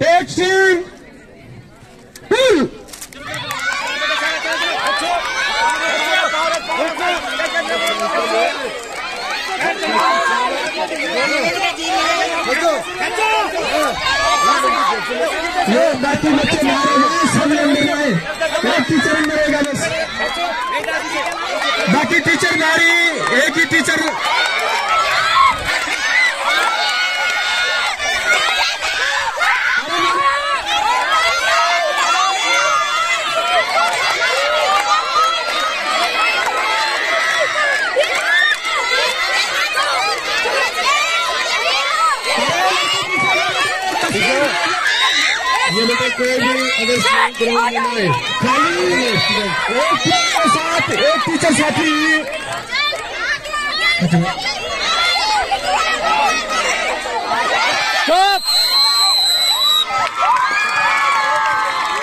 Action! Bill! ये बाकी बच्चे मारे नहीं सभी अंदर आए एक टीचर आएगा बस बाकी टीचर नारी, एक ही टीचर ये बेटा कोई भी अगर खाली एक टीचर साथ एक टीचर साथी